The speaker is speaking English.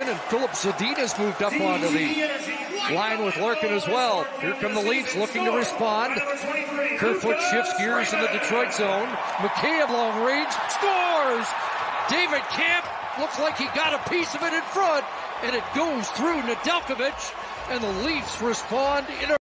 And Filip Zadina's moved up onto the line with Larkin as well. Here come the Leafs looking to respond. Kerfoot shifts gears in the Detroit zone. McCabe long range scores. David Kampf looks like he got a piece of it in front, and it goes through Nedeljkovic, and the Leafs respond in a